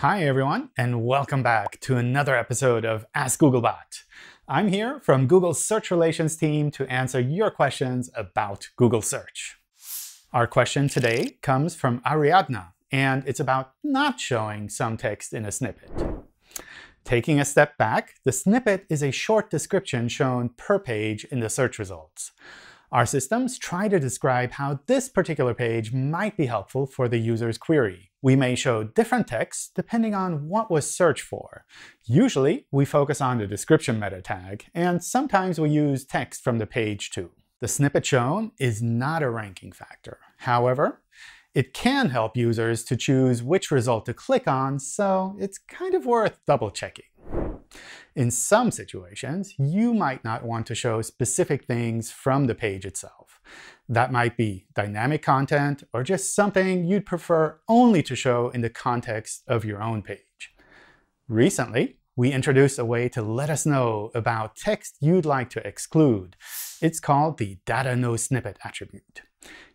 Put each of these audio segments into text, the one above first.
Hi, everyone, and welcome back to another episode of Ask Googlebot. I'm here from Google's Search Relations team to answer your questions about Google Search. Our question today comes from Ariadna, and it's about not showing some text in a snippet. Taking a step back, the snippet is a short description shown per page in the search results. Our systems try to describe how this particular page might be helpful for the user's query. We may show different text depending on what was searched for. Usually, we focus on the description meta tag, and sometimes we use text from the page too. The snippet shown is not a ranking factor. However, it can help users to choose which result to click on, so it's kind of worth double checking. In some situations, you might not want to show specific things from the page itself. That might be dynamic content or just something you'd prefer only to show in the context of your own page. Recently, we introduced a way to let us know about text you'd like to exclude. It's called the data-nosnippet attribute.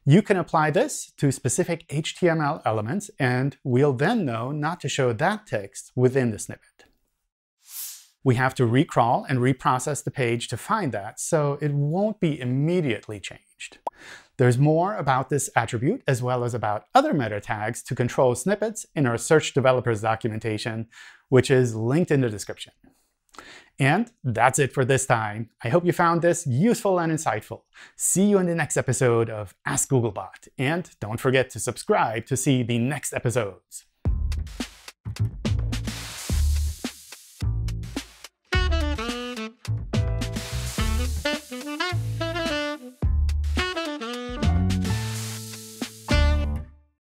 You can apply this to specific HTML elements, and we'll then know not to show that text within the snippet. We have to recrawl and reprocess the page to find that, so it won't be immediately changed. There's more about this attribute, as well as about other meta tags to control snippets in our Search Developers documentation, which is linked in the description. And that's it for this time. I hope you found this useful and insightful. See you in the next episode of Ask Googlebot. And don't forget to subscribe to see the next episodes.